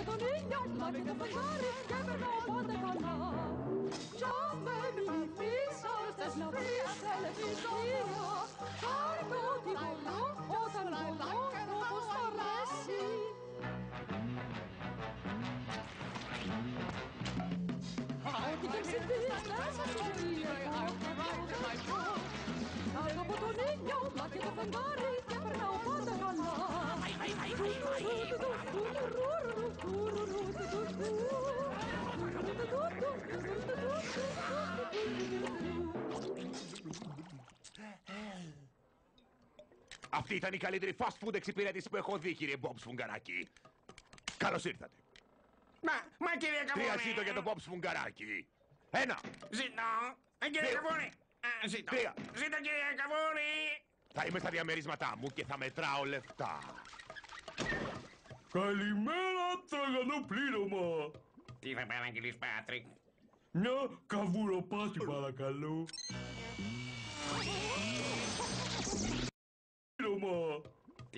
Katalunias, Market of the Paris, Cameron on the Canal. John Murray, Pisos, there's no peace, and a piece of Pisos. Cargo, the Island, Osan, I like, and Robos, Farasi. I can fix it, this, that's a story. I'll be right in my door. Cargo, Botonino, Market of the Paris, Cameron on the Canal. Αυτή ήταν η καλύτερη fast food εξυπηρέτηση που έχω δει, κύριε Μπομπ Σφουγγαράκη. Καλώ ήρθατε. Μα, μα κύριε Καβούνη. Τρία ζήτω για τον Μπομπ Σφουγγαράκη. Ένα. Ζήτω. Ε, κύριε Καβούνη. Ε, ζήτω. Τρία. Ζήτω, κύριε Καβούνη. Θα είμαι στα διαμερίσματά μου και θα μετράω λεφτά. Καλημέρα, τραγανό πλήρωμα. Τι θα παραγγείλεις, Πάτρικ. Μια καβουροπάτη, παρακαλώ.